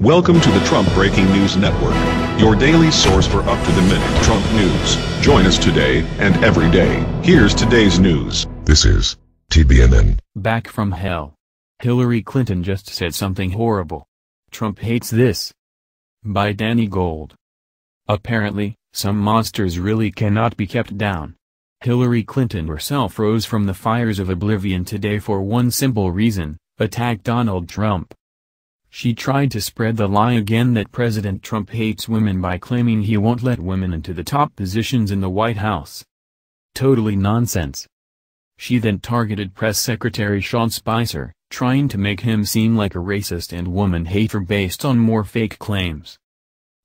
Welcome to the Trump Breaking News Network, your daily source for up-to-the-minute Trump news. Join us today and every day. Here's today's news. This is TBNN. Back from hell. Hillary Clinton just said something horrible. Trump hates this. By Danny Gold. Apparently, some monsters really cannot be kept down. Hillary Clinton herself rose from the fires of oblivion today for one simple reason, attack Donald Trump. She tried to spread the lie again that President Trump hates women by claiming he won't let women into the top positions in the White House. Totally nonsense. She then targeted Press Secretary Sean Spicer, trying to make him seem like a racist and woman-hater based on more fake claims.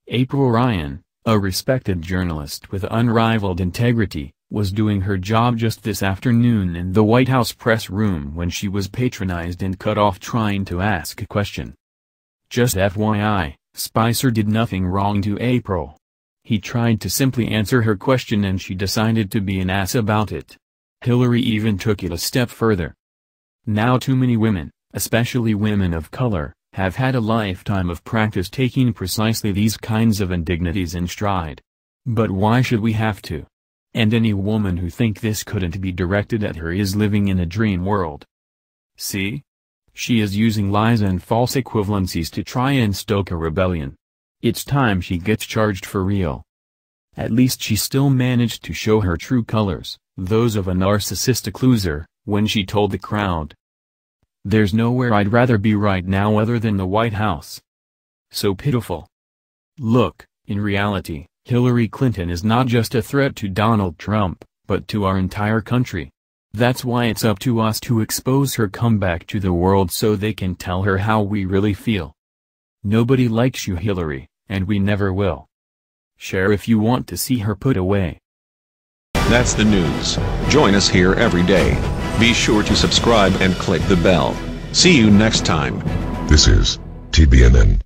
April Ryan, a respected journalist with unrivaled integrity, was doing her job just this afternoon in the White House press room when she was patronized and cut off trying to ask a question. Just FYI, Spicer did nothing wrong to April. He tried to simply answer her question and she decided to be an ass about it. Hillary even took it a step further. Now too many women, especially women of color, have had a lifetime of practice taking precisely these kinds of indignities in stride. But why should we have to? And any woman who think this couldn't be directed at her is living in a dream world. See? She is using lies and false equivalencies to try and stoke a rebellion. It's time she gets charged for real. At least she still managed to show her true colors, those of a narcissistic loser, when she told the crowd. There's nowhere I'd rather be right now other than the White House. So pitiful. Look, in reality, Hillary Clinton is not just a threat to Donald Trump, but to our entire country. That's why it's up to us to expose her comeback to the world so they can tell her how we really feel. Nobody likes you Hillary, and we never will. Share if you want to see her put away. That's the news. Join us here every day. Be sure to subscribe and click the bell. See you next time. This is TBNN.